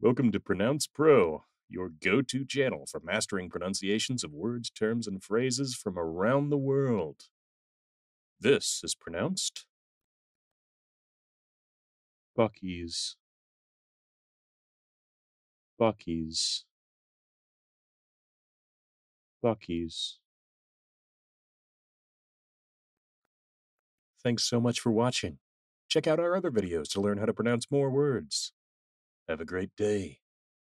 Welcome to Pronounce Pro, your go to channel for mastering pronunciations of words, terms, and phrases from around the world. This is pronounced Buc-ee's. Buc-ee's. Buc-ee's. Thanks so much for watching. Check out our other videos to learn how to pronounce more words. Have a great day.